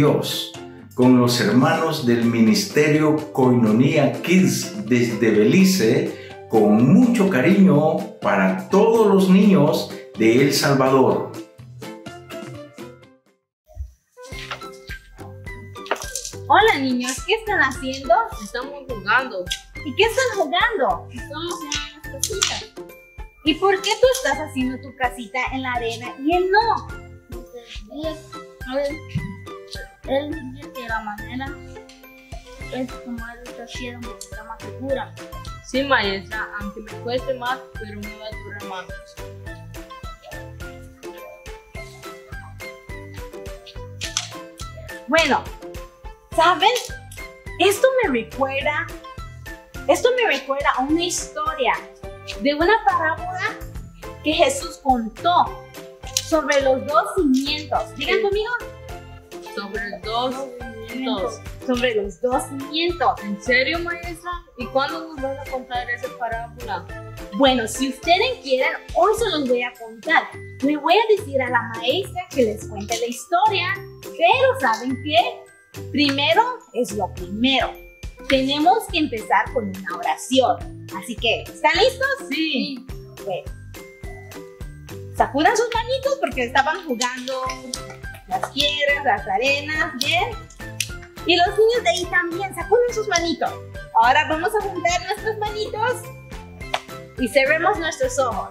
Dios con los hermanos del Ministerio Coinonía Kids desde Belice con mucho cariño para todos los niños de El Salvador. Hola niños, ¿qué están haciendo? Estamos jugando. ¿Y qué están jugando? Estamos haciendo nuestra casita. ¿Y por qué tú estás haciendo tu casita en la arena y él no? A ver, él dice que la manera es como él está haciendo, está más segura. Sí, maestra, aunque me cueste más, pero me va a durar más. Bueno, ¿saben? Esto me recuerda, esto me recuerda a una historia de una parábola que Jesús contó sobre los dos cimientos. Digan conmigo. Sobre dos cimientos. Sobre los dos cimientos. ¿En serio, maestra? ¿Y cuándo nos van a contar esa parábola? Bueno, si ustedes quieren, hoy se los voy a contar. Le voy a decir a la maestra que les cuente la historia, pero ¿saben qué? Primero es lo primero. Tenemos que empezar con una oración. Así que, ¿están listos? Sí. Bueno. Sacudan sus manitos porque estaban jugando las piedras, las arenas, ¿bien? Y los niños de ahí también, sacuden sus manitos. Ahora vamos a juntar nuestras manitos y cerremos nuestros ojos.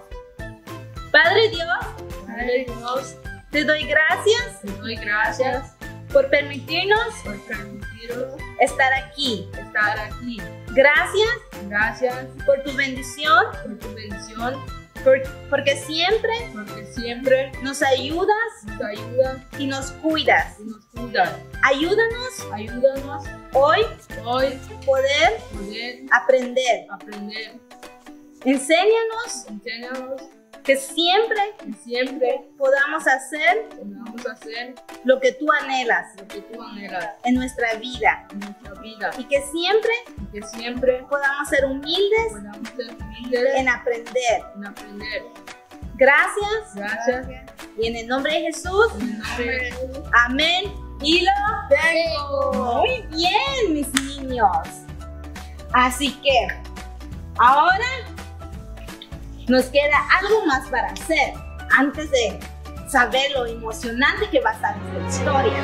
Padre Dios, Padre Dios, te doy gracias te doy gracias por permitirnos por permitirnos estar aquí. estar aquí. Gracias Gracias por tu bendición, por tu bendición, porque siempre porque siempre nos ayudas nos ayudas y nos cuidas. y nos cuidas. Ayúdanos Ayúdanos hoy hoy poder poder aprender. aprender. Enséñanos Enséñanos que siempre podamos hacer podamos hacer lo que tú anhelas lo que tú anhelas en nuestra vida en nuestra vida y que siempre y que siempre podamos ser humildes podamos ser humildes en aprender. en aprender. Gracias Gracias. y en el nombre de Jesús, En el nombre de Jesús. amén. Y lo tengo. Muy bien, mis niños. Así que ahora nos queda algo más para hacer antes de saber lo emocionante que va a estar esta historia.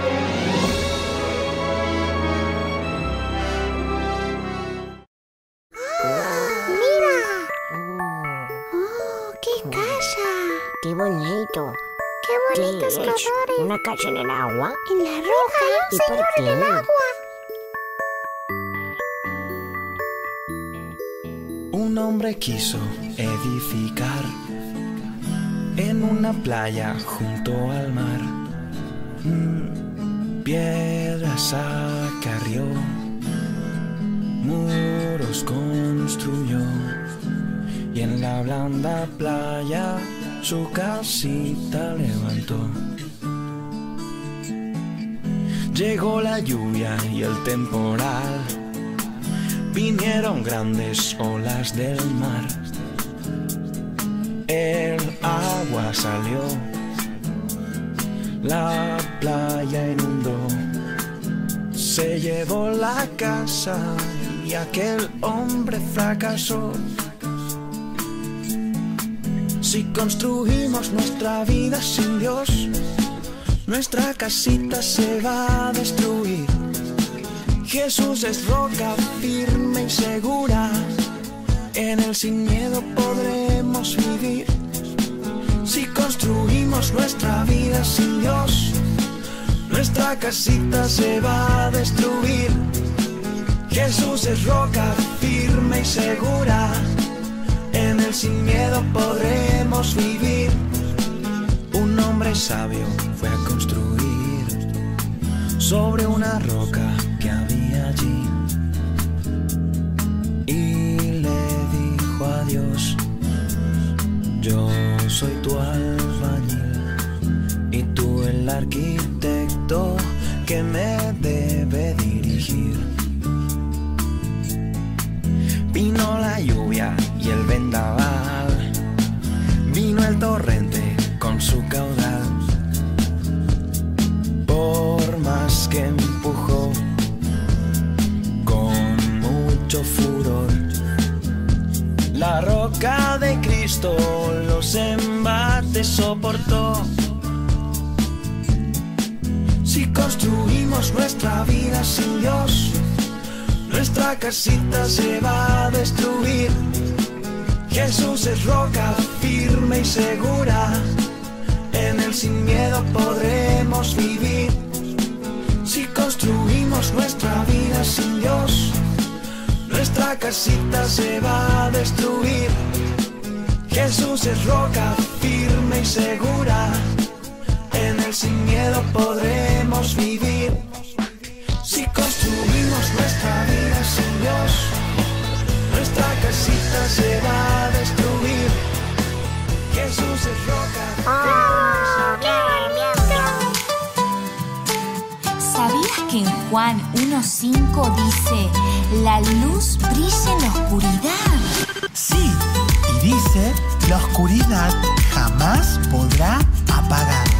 ¡Mira! ¡Oh, qué casa! ¡Qué bonito! ¡Qué ¿Qué bonitos es? colores! ¿Una casa en el agua? En la roja, ¿Y por señor, en el qué? agua. Hombre quiso edificar en una playa junto al mar. Mm, Piedras acarrió, muros construyó y en la blanda playa su casita levantó. Llegó la lluvia y el temporal vinieron grandes olas del mar. El agua salió, la playa inundó, se llevó la casa y aquel hombre fracasó. Si construimos nuestra vida sin Dios, nuestra casita se va a destruir. Jesús es roca firme y segura, en él sin miedo podremos vivir. Si construimos nuestra vida sin Dios, nuestra casita se va a destruir. Jesús es roca firme y segura, en él sin miedo podremos vivir. Un hombre sabio fue a construir sobre una roca allí y le dijo a Dios, yo soy tu albañil y tú el arquitecto que me debe dirigir. Vino la lluvia y el vendaval, vino el torrente con su caudal La roca de Cristo los embates soportó. Si construimos nuestra vida sin Dios, nuestra casita se va a destruir. Jesús es roca firme y segura, en él sin miedo podremos vivir. Si construimos nuestra vida sin Dios, nuestra casita se va a destruir. Jesús es roca firme y segura, en él sin miedo podremos vivir. Si construimos nuestra vida sin Dios, nuestra casita se va a destruir. Jesús es roca ¿Sabías que en Juan 1.5 dice, la luz brilla en la oscuridad? Sí, y dice, la oscuridad jamás podrá apagarla.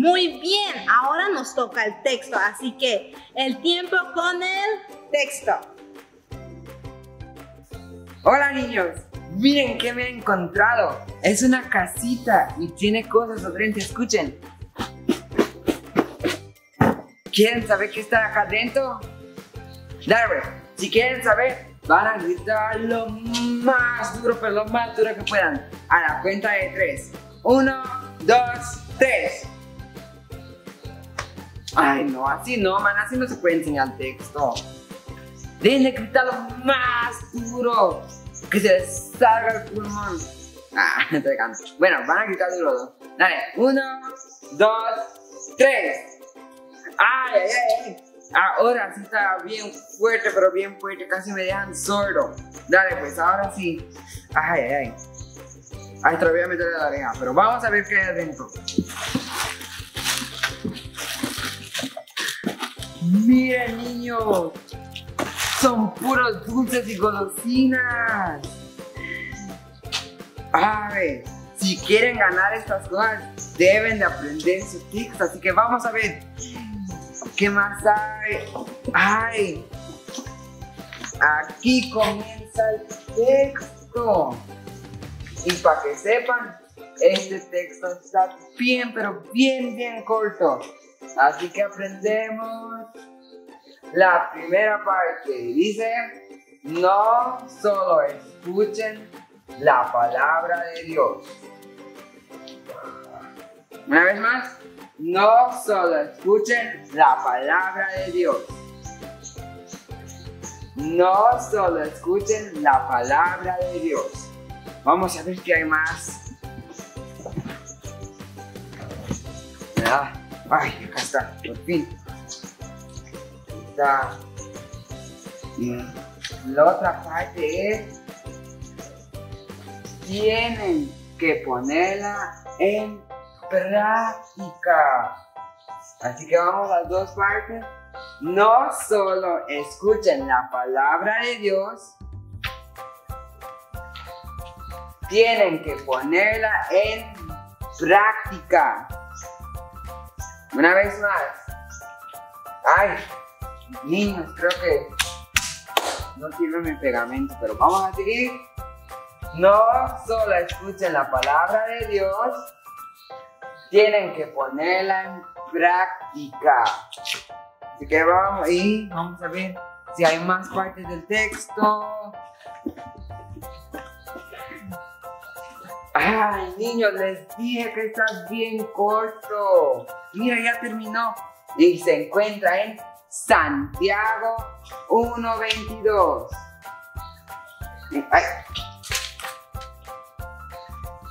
Muy bien, ahora nos toca el texto, así que el tiempo con el texto. Hola niños, miren qué me he encontrado. Es una casita y tiene cosas adentro. Escuchen. ¿Quieren saber qué está acá adentro? Dale, si quieren saber, van a gritar lo más duro, pero lo más duro que puedan. A la cuenta de tres. Uno, dos, tres. Ay, no, así no, man, así no se puede enseñar texto. Deben de gritar lo más duro. Que se les salga el pulmón. Ah, estoy ganando. Bueno, van a gritar duro. Dale, uno, dos, tres. Ay, ay, ay. Ahora sí está bien fuerte, pero bien fuerte. Casi me dejan sordo. Dale, pues ahora sí. Ay, ay, ay. Ay, te lo voy a meter en la oreja. Pero vamos a ver qué hay adentro. Miren, niños. Son puros dulces y golosinas. A ver, si quieren ganar estas cosas, deben de aprender sus tics. Así que vamos a ver. ¿Qué más hay? ¡Ay! aquí comienza el texto. Y para que sepan, este texto está bien, pero bien, bien corto. Así que aprendemos la primera parte. Dice, no solo escuchen la palabra de Dios. Una vez más, no solo escuchen la palabra de Dios. No solo escuchen la palabra de Dios. Vamos a ver qué hay más. Ah, ay, acá está, por fin. Está. Y la otra parte es. Tienen que ponerla en práctica. Así que vamos a las dos partes. No solo escuchen la palabra de Dios, tienen que ponerla en práctica. Una vez más. Ay, niños, creo que no sirve mi pegamento, pero vamos a seguir. No solo escuchen la palabra de Dios, tienen que ponerla en práctica. Así que vamos y vamos a ver si hay más partes del texto. Ay, niños, les dije que está bien corto. Mira, ya terminó. Y se encuentra en Santiago 1.22. Ay.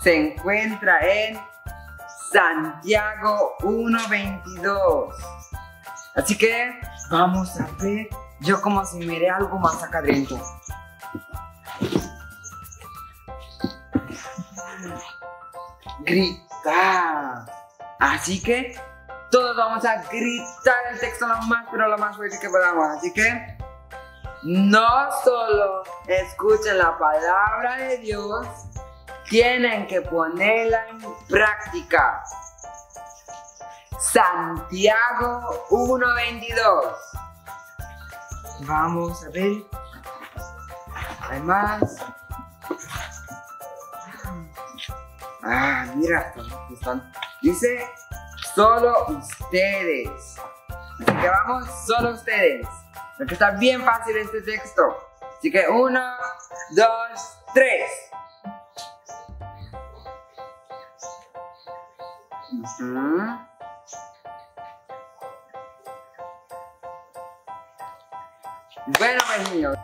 Se encuentra en Santiago 1.22. Así que vamos a ver yo como si miré algo más acá adentro. Gritar. Así que todos vamos a gritar el texto lo más, pero lo más fuerte que podamos. Así que no solo escuchen la palabra de Dios, tienen que ponerla en práctica. Santiago 1.22. Vamos a ver. Hay más. Ah, mira, están. Dice, solo ustedes. Así que vamos, solo ustedes. Porque está bien fácil este texto. Así que uno, dos, tres. Ujú. Bueno, pues niños,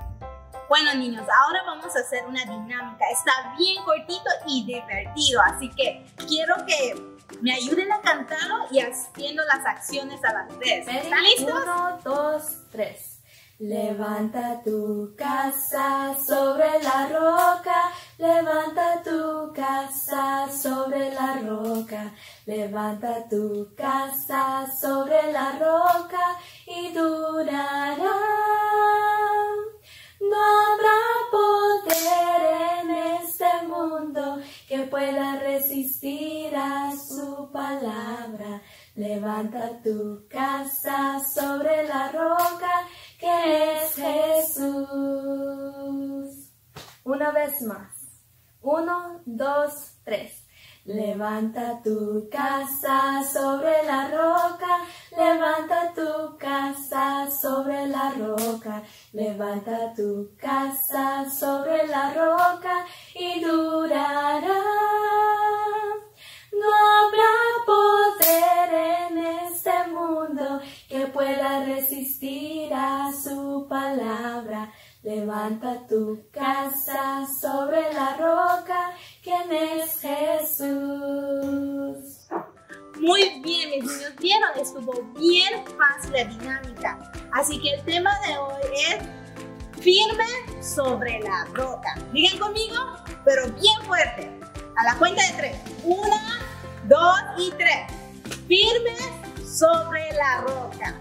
Bueno, niños, ahora vamos a hacer una dinámica. Está bien cortito y divertido, así que quiero que me ayuden a cantarlo y haciendo las acciones a las vez. ¿Están listos? Uno, dos, tres. Levanta tu casa sobre la roca, levanta tu casa sobre la roca, levanta tu casa sobre la roca y durará. No habrá poder en este mundo que pueda resistir a su palabra. Levanta tu casa sobre la roca que es Jesús. Una vez más. Uno, dos, tres. Levanta tu casa sobre la roca, levanta tu casa sobre la roca, levanta tu casa sobre la roca y durará. Así que el tema de hoy es firme sobre la roca. Digan conmigo, pero bien fuerte. A la cuenta de tres. Una, dos y tres. Firme sobre la roca.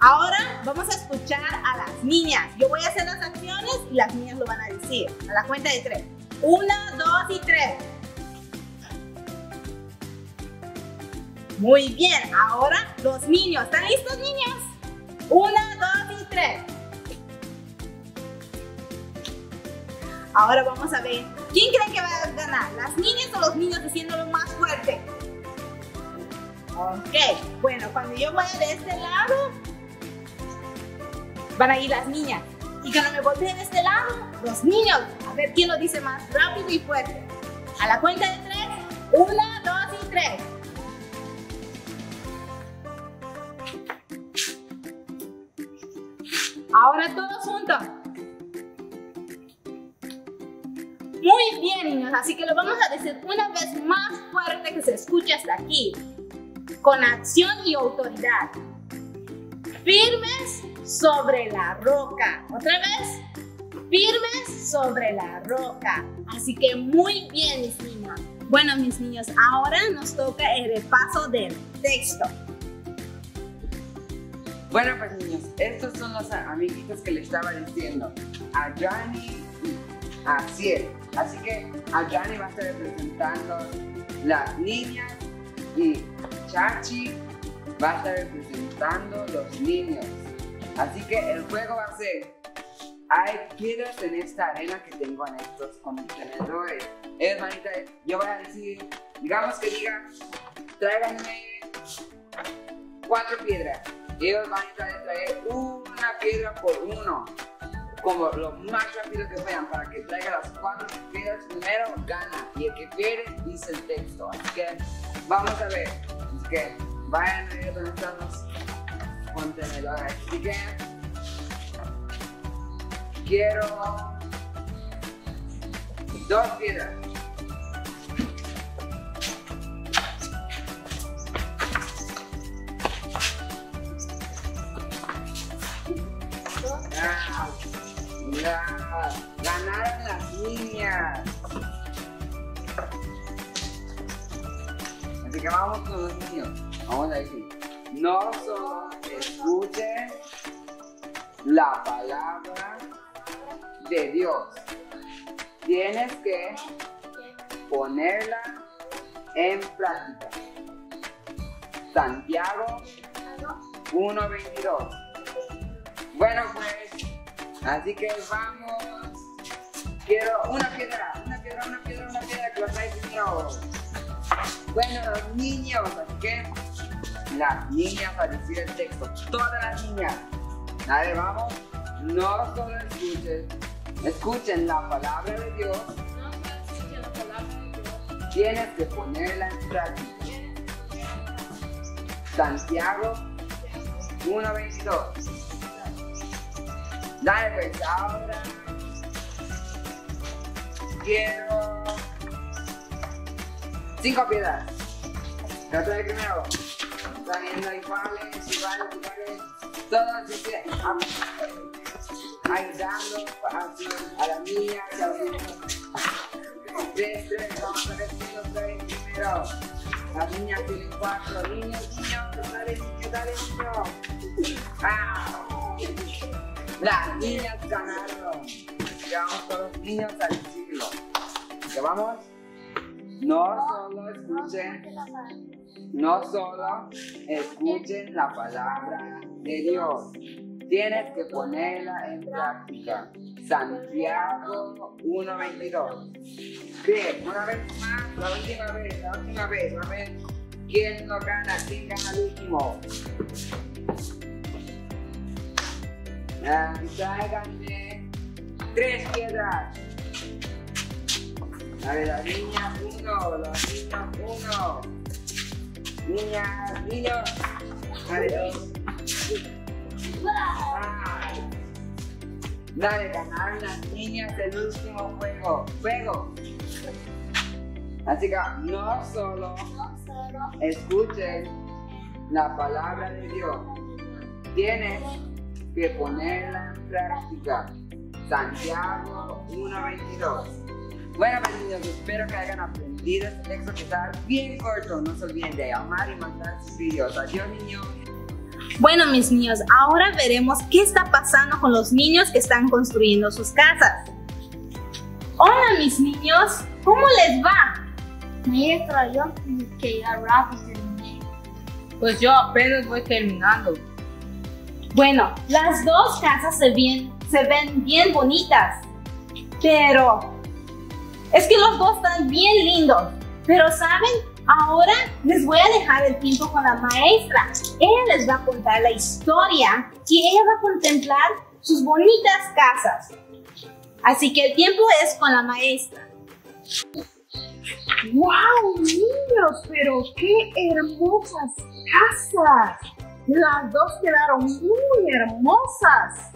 Ahora vamos a escuchar a las niñas. Yo voy a hacer las acciones y las niñas lo van a decir. A la cuenta de tres. Una, dos y tres. Muy bien, ahora los niños. ¿Están listos, niños? Una, dos y tres. Ahora vamos a ver, ¿quién cree que va a ganar? ¿Las niñas o los niños haciéndolo más fuerte? Ok, bueno, cuando yo vaya de este lado, van a ir las niñas. Y cuando me voltee de este lado, los niños. A ver quién lo dice más rápido y fuerte. A la cuenta de tres. Una, dos y tres. Muy bien, niños. Así que lo vamos a decir una vez más fuerte que se escuche hasta aquí. Con acción y autoridad. Firmes sobre la roca. Otra vez. Firmes sobre la roca. Así que muy bien, mis niños. Bueno, mis niños, ahora nos toca el repaso del texto. Bueno, pues niños, estos son los amiguitos que le estaba diciendo. A Johnny y a Ciel. Así que a Johnny va a estar representando las niñas y Chachi va a estar representando los niños. Así que el juego va a ser, hay piedras en esta arena que tengo en estos contenedores. Es manita, yo voy a decir, digamos que diga, tráiganme cuatro piedras. Ellos van a traer una piedra por uno, como lo más rápido que puedan, para que traiga las cuatro piedras primero, gana. Y el que pierde dice el texto. Así que vamos a ver. Así que vayan a ver dónde los contenedores. Así que quiero dos piedras. Ya, ganaron las niñas. Así que vamos con los niños. Vamos a decir, no solo escuchen la palabra de Dios, tienes que ponerla en práctica. Santiago 1.22. Bueno, pues, así que vamos. Quiero una piedra, una piedra, una piedra, una piedra que lo trae primero. Bueno, los niños, así que las niñas a decir el texto, todas las niñas. A ver, vamos. No solo escuchen, escuchen la palabra de Dios. Tienes que ponerla en práctica. Santiago 1.22. Dale, pues ahora quiero cinco piedras. La trae primero. Están viendo iguales, iguales, iguales. Dice, ayudando a, a a los niños. Tres, tres, vamos a ver los trae primero. Las niñas tienen cuatro. Niños, niños, dale, niño, dale, niño. Ah. Las niñas ganaron. Llevamos con los niños al siglo. ¿Ya vamos? No solo escuchen, no solo escuchen la palabra de Dios. Tienes que ponerla en práctica. Santiago 1.22. Bien, una vez más, la última vez, la última vez, a ver quién no gana, quién gana el último. Tráiganme tres piedras. A ver, las niñas uno, los niños uno. Niñas, niños. A ver, dos. Dale, ganaron las niñas el último juego. Juego. Así que no solo escuchen la palabra de Dios, tienes que ponerla en práctica. Santiago 1.22. Bueno, niños, espero que hayan aprendido este texto que está bien corto. No se olviden de amar y mandar sus videos. Adiós, niños. Bueno, mis niños, ahora veremos qué está pasando con los niños que están construyendo sus casas. Hola, mis niños, ¿cómo les va? Maestra, yo que ya rápido terminé. Pues yo apenas voy terminando. Bueno, las dos casas se ven, bien bonitas. Pero es que los dos están bien lindos. Pero saben, ahora les voy a dejar el tiempo con la maestra. Ella les va a contar la historia y ella va a contemplar sus bonitas casas. Así que el tiempo es con la maestra. ¡Wow, niños! Pero qué hermosas casas. Las dos quedaron muy hermosas.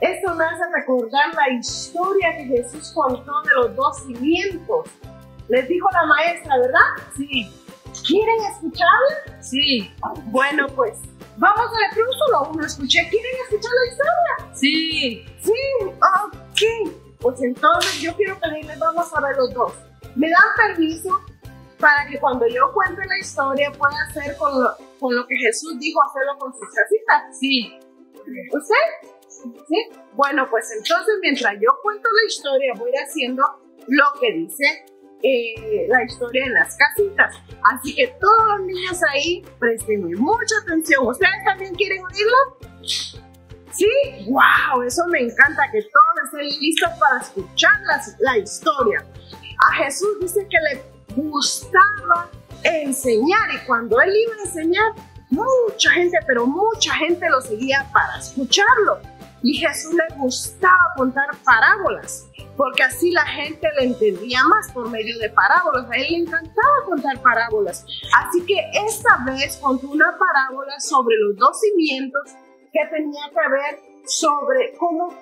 Esto me hace recordar la historia que Jesús contó de los dos cimientos. Les dijo la maestra, ¿verdad? Sí, ¿Quieren escucharla? sí, Bueno, pues vamos a ver, pero solo uno escuché. ¿Quieren escuchar la historia? sí. Sí, ok. Pues entonces yo quiero pedirles, vamos a ver los dos. ¿Me dan permiso para que cuando yo cuente la historia pueda hacer con lo, con lo que Jesús dijo, hacerlo con sus casitas? Sí, ¿Usted? ¿Sí? Bueno, pues entonces mientras yo cuento la historia voy haciendo lo que dice eh, la historia en las casitas. Así que todos los niños ahí, prestenme mucha atención. ¿Ustedes también quieren oírlo? ¿Sí? ¡Wow! Eso me encanta, que todos estén listos para escuchar las- la historia. A Jesús dice que le gustaba enseñar y cuando él iba a enseñar, mucha gente, pero mucha gente lo seguía para escucharlo. Y Jesús le gustaba contar parábolas, porque así la gente le entendía más por medio de parábolas. A él le encantaba contar parábolas. Así que esta vez contó una parábola sobre los dos cimientos que tenía que ver sobre cómo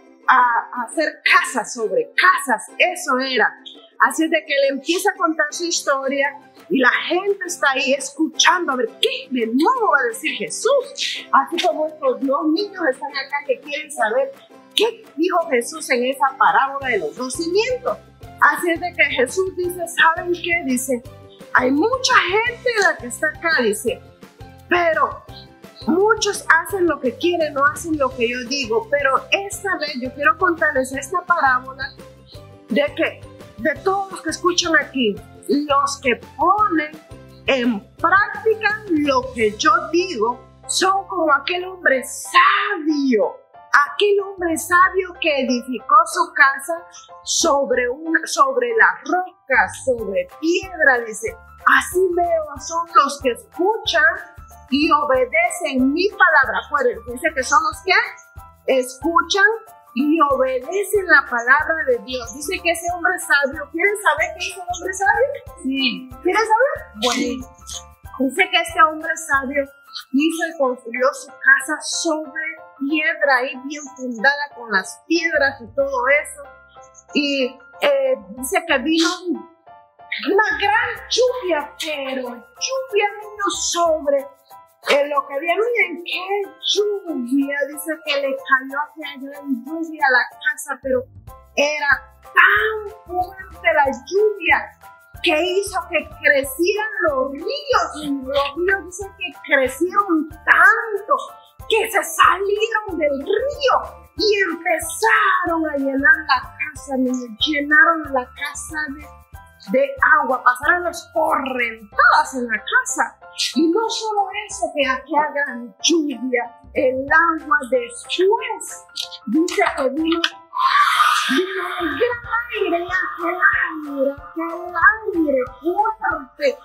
hacer casas, sobre casas, eso era. Así de que él empieza a contar su historia y la gente está ahí escuchando a ver qué de nuevo va a decir Jesús. Así como estos dos niños están acá que quieren saber qué dijo Jesús en esa parábola de los dos cimientos. Así es de que Jesús dice, ¿saben qué? Dice, hay mucha gente la que está acá, dice, pero muchos hacen lo que quieren, no hacen lo que yo digo, pero esta vez yo quiero contarles esta parábola de que de todos los que escuchan aquí, los que ponen en práctica lo que yo digo son como aquel hombre sabio, aquel hombre sabio que edificó su casa sobre, una, sobre la roca, sobre piedra, dice. Así veo son los que escuchan y obedecen mi palabra. Dice que son los que escuchan y obedecen la palabra de Dios. Dice que ese hombre sabio, ¿quieren saber qué hizo el hombre sabio? sí. ¿Quieren saber? Bueno, dice que este hombre sabio hizo y construyó su casa sobre piedra, ahí bien fundada con las piedras y todo eso. Y eh, dice que vino una gran lluvia, pero lluvia vino sobre eh, lo que había, miren qué lluvia, dice que le cayó gran lluvia a la casa, pero era tan fuerte la lluvia que hizo que crecieran los ríos. Y los ríos dice que crecieron tanto que se salieron del río y empezaron a llenar la casa, llenaron la casa de, de agua, pasaron las correntadas en la casa. Y no solo eso, que aquí gran lluvia, el agua después dice que vino, vino un gran aire, aquel aire, aquel aire fuerte,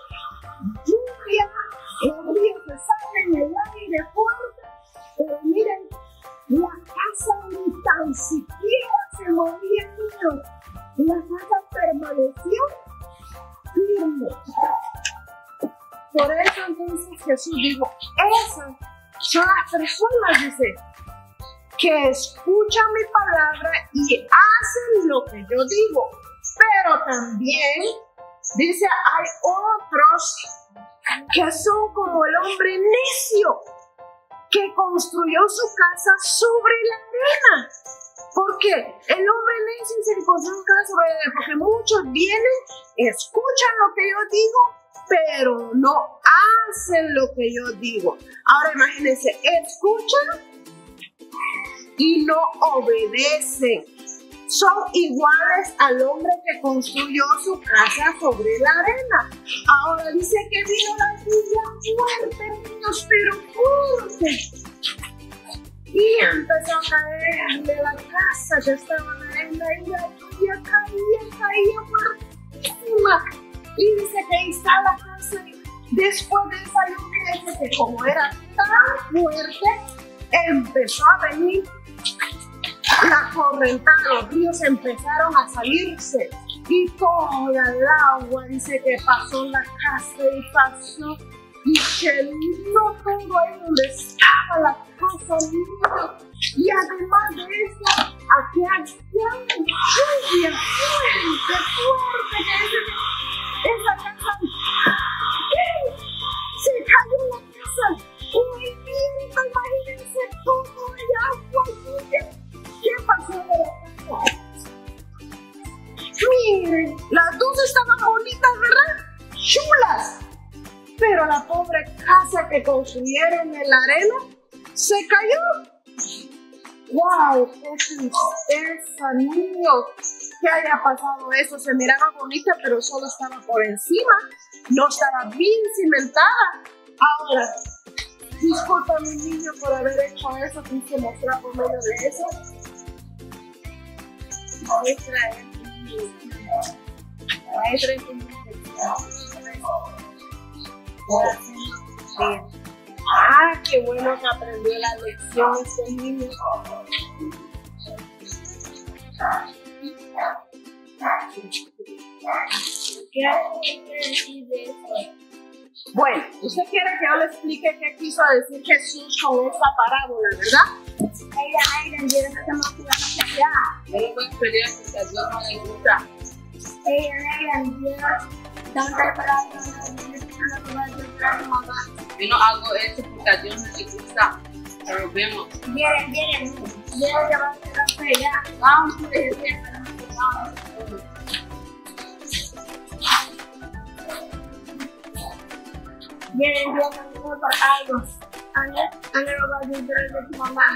lluvia, el río se sale en el aire fuerte, pero miren, la casa ni tan siquiera se movía, niños. La casa permaneció firme. Por eso entonces Jesús dijo, esas son las personas, dice, que escuchan mi palabra y hacen lo que yo digo. Pero también, dice, hay otros que son como el hombre necio, que construyó su casa sobre la arena. ¿Por qué? El hombre necio se construyó su casa sobre la arena, porque muchos vienen, escuchan lo que yo digo, pero no hacen lo que yo digo. Ahora imagínense, escuchan y no obedecen. Son iguales al hombre que construyó su casa sobre la arena. Ahora dice que vino la lluvia fuerte, niños, pero fuerte. Y empezó a caer de la casa que estaba la arena y la lluvia caía, caía fuertísima. Y dice que ahí está la casa. Después de esa lluvia, dice que como era tan fuerte, empezó a venir la correntada, los ríos empezaron a salirse y toda el agua dice que pasó la casa y pasó. Y que no todo ahí donde estaba la casa y además de eso aquí había construyeron en la arena se cayó. ¡Wow! ¡Qué tristeza, niños! Que haya pasado eso. Se miraba bonita, pero solo estaba por encima. No estaba bien cimentada. Ahora, disculpa mi niño por haber hecho eso. Quise mostrar por medio de eso. Es un Ah, qué bueno que aprendió la lección este niño. Bueno, usted quiere que yo le explique qué quiso decir Jesús con esta parábola, ¿verdad? Ella, ella, que. Yo no puedo pelear porque a Dios no le gusta. Ella, ella, mamá. Yo no hago eso porque a Dios no le gusta. Pero vemos. Vienen, vienen, vienen que van a quedar ya. Vamos, vamos. Vienen, vienen para algo. Va a decir de tu mamá.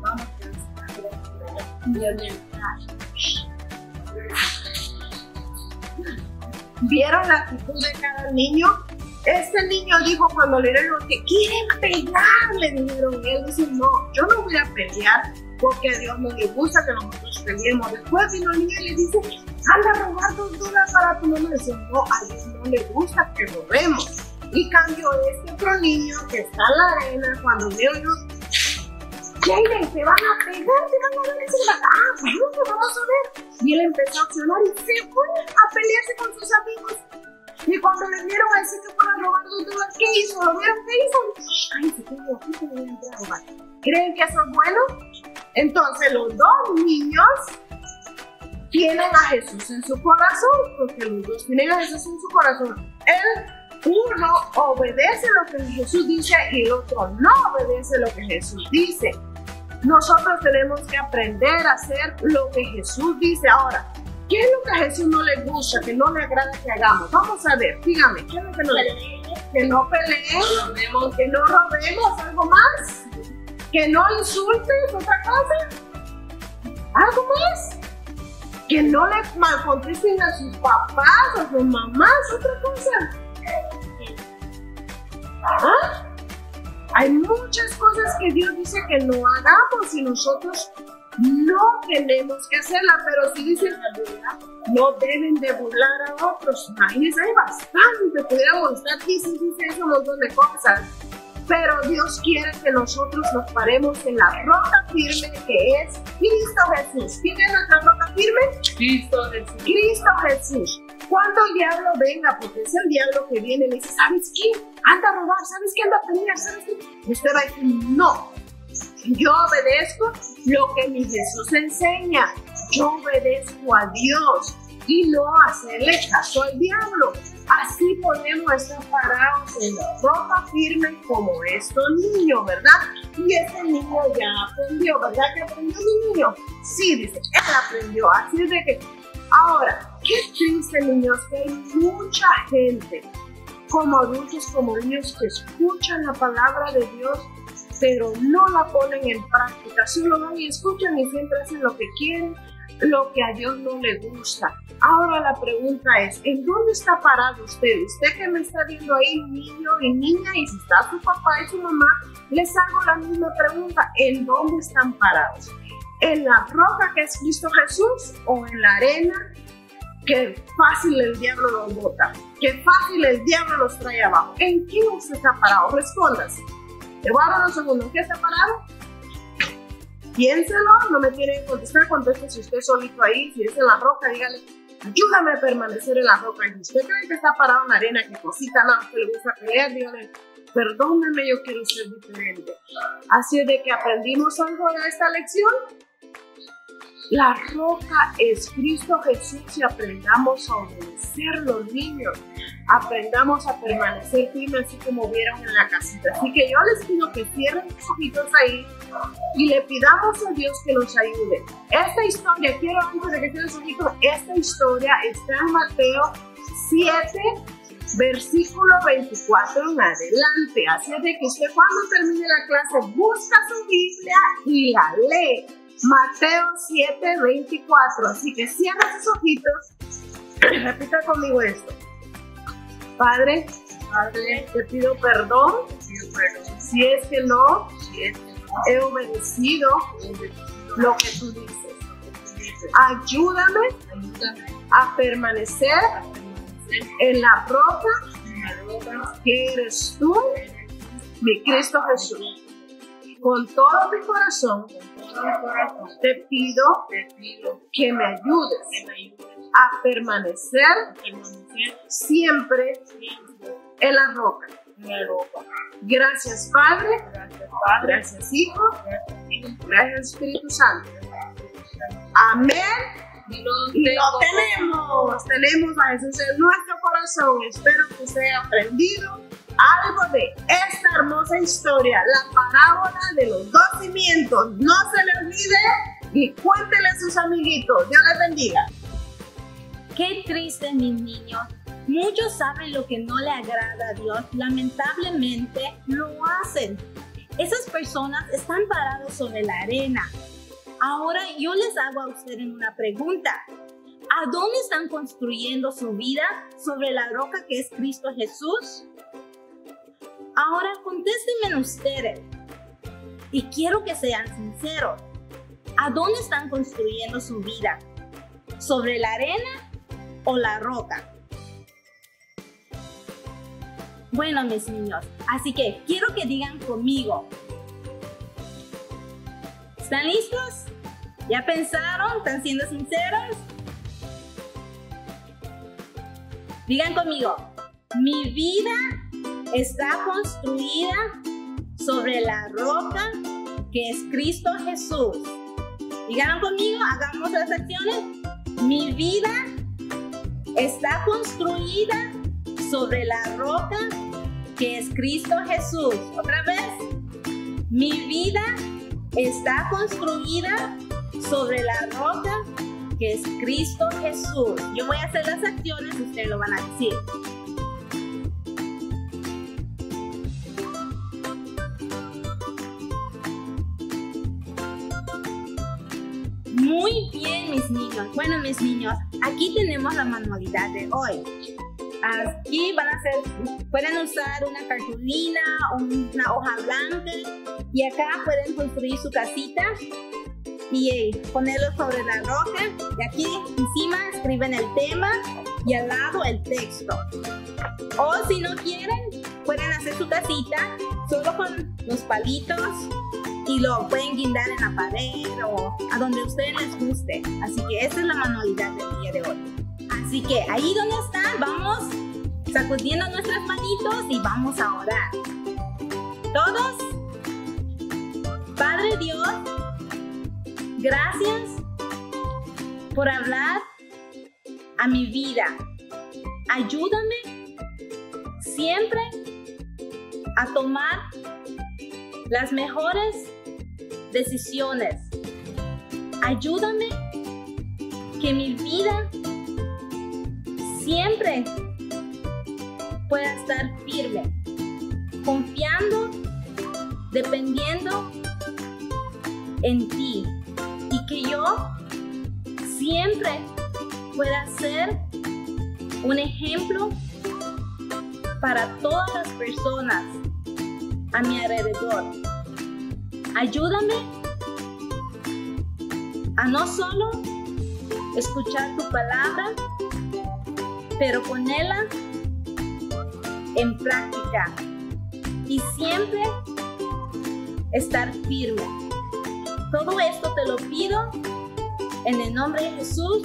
Vamos a ¿Vieron la actitud de cada niño? Este niño dijo cuando le dieron que quieren pelear, le dijeron. Y él dice, no, yo no voy a pelear porque a Dios no le gusta que nosotros peleemos. Después vino el niño y le dice, anda a robar dos dólares para tu mamá. Dice, no, a Dios no le gusta que robemos. Y cambió este otro niño que está en la arena cuando vio yo, Jaden, te van a pegar, te van a dar ese Ah, Y él empezó a accionar y se fue a pelearse con sus amigos. Y cuando le vieron a ese que fuera a robar dos dólares, ¿qué hizo? ¿Lo vieron qué hizo? Ay, se quedó aquí, se voy a robar. ¿Creen que eso es bueno? Entonces, los dos niños tienen a Jesús en su corazón, porque los dos tienen a Jesús en su corazón. Él, uno obedece lo que Jesús dice y el otro no obedece lo que Jesús dice. Nosotros tenemos que aprender a hacer lo que Jesús dice. Ahora, ¿qué es lo que a Jesús no le gusta, que no le agrada que hagamos? Vamos a ver, dígame, ¿qué es lo que no le gusta? Que no peleen, que no robemos, algo más, que no insultes, otra cosa, algo más, que no le malcontesten a sus papás, a sus mamás, otra cosa. ¿Ah? Hay muchas cosas que Dios dice que no hagamos y nosotros no tenemos que hacerla, pero si dicen no deben de burlar a otros. Imagínense, hay bastante, pudiéramos estar aquí si dice eso un montón de cosas. Pero Dios quiere que nosotros nos paremos en la roca firme que es Cristo Jesús. ¿Quién es nuestra roca firme? Cristo Jesús. Cristo Jesús. Cuando el diablo venga, porque es el diablo que viene y le dice, ¿sabes qué? Anda a robar, ¿sabes qué? Anda a pelear, ¿sabes qué? Usted va a decir, no, yo obedezco lo que mi Jesús enseña. Yo obedezco a Dios y no hacerle caso al diablo. Así podemos estar parados en la roca firme como estos niños, ¿verdad? Y este niño ya aprendió, ¿verdad que aprendió mi niño? Sí, dice, él aprendió. Así de que, ahora, qué triste, niños, que hay mucha gente, como adultos, como niños, que escuchan la palabra de Dios, pero no la ponen en práctica. Solo van y escuchan y siempre hacen lo que quieren. lo que a Dios no le gusta. Ahora la pregunta es, ¿en dónde está parado usted? Usted que me está viendo ahí, niño y niña, y si está su papá y su mamá, les hago la misma pregunta, ¿en dónde están parados? ¿En la roca que es Cristo Jesús o en la arena que fácil el diablo los bota? Que fácil el diablo los trae abajo. ¿En qué usted está parado? Respondas. Te voy a dar unos segundos. ¿En qué está parado? Piénselo, no me tiene que contestar, conteste si usted solito ahí, si es en la roca, dígale, ayúdame a permanecer en la roca. Y si usted cree que está parado en la arena, que cosita nada, no, le gusta creer, dígale, perdóneme, yo quiero ser diferente. Así es de que aprendimos algo de esta lección. La roca es Cristo Jesús y aprendamos a obedecer los niños. Aprendamos a permanecer firmes así como vieron en la casita. Así que yo les pido que cierren sus ojitos ahí y le pidamos a Dios que nos ayude. Esta historia, quiero antes de que cierren sus ojitos, esta historia está en Mateo 7, versículo 24 en adelante. Así es de que usted cuando termine la clase busca su Biblia y la lee. Mateo 7, 24. Así que cierra sus ojitos. Repita conmigo esto. Padre, Padre, te pido perdón, si es que no, he obedecido lo que tú dices. Ayúdame a permanecer en la roca que eres tú, mi Cristo Jesús. Con todo mi corazón te pido que me ayudes a permanecer siempre en la roca. Gracias Padre, gracias Hijo, gracias Espíritu Santo. Amén. Y lo tenemos, tenemos a Jesús en nuestro corazón. Espero que haya aprendido algo de esta hermosa historia, la parábola de los dos cimientos. No se le olvide y cuéntele a sus amiguitos. Dios les bendiga. Qué triste, mis niños. Muchos saben lo que no le agrada a Dios. Lamentablemente lo hacen. Esas personas están parados sobre la arena. Ahora yo les hago a ustedes una pregunta. ¿A dónde están construyendo su vida? ¿Sobre la roca que es Cristo Jesús? Ahora contéstenme ustedes. Y quiero que sean sinceros. ¿A dónde están construyendo su vida? ¿Sobre la arena o la roca? Bueno, mis niños, así que quiero que digan conmigo. ¿Están listos? ¿Ya pensaron? ¿Están siendo sinceros? Digan conmigo, mi vida está construida sobre la roca que es Cristo Jesús. Digan conmigo, hagamos las acciones. Mi vida está construida sobre la roca que es Cristo Jesús. Otra vez, mi vida está construida sobre la roca que es Cristo Jesús. Yo voy a hacer las acciones ustedes lo van a decir. Muy bien, mis niños. Bueno, mis niños, aquí tenemos la manualidad de hoy. Aquí van a hacer, pueden usar una cartulina o una hoja blanca y acá pueden construir su casita y ponerlo sobre la roca y aquí encima escriben el tema y al lado el texto. O si no quieren, pueden hacer su casita solo con los palitos y lo pueden guindar en la pared o a donde ustedes les guste. Así que esa es la manualidad del día de hoy. Así que ahí donde están, vamos sacudiendo nuestras manitos y vamos a orar. ¿Todos? Padre Dios, gracias por hablar a mi vida. Ayúdame siempre a tomar las mejores decisiones. Ayúdame que mi vida siempre pueda estar firme, confiando, dependiendo en ti y que yo siempre pueda ser un ejemplo para todas las personas a mi alrededor. Ayúdame a no solo escuchar tu palabra, pero ponerla en práctica y siempre estar firme. Todo esto te lo pido en el nombre de Jesús.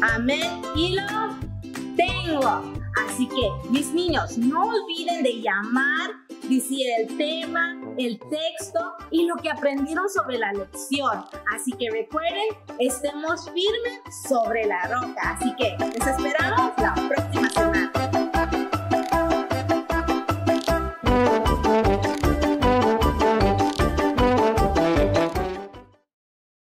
Amén. Y lo tengo. Así que, mis niños, no olviden de llamar, decir el tema, el texto y lo que aprendieron sobre la lección. Así que recuerden, estemos firmes sobre la roca. Así que les esperamos la próxima.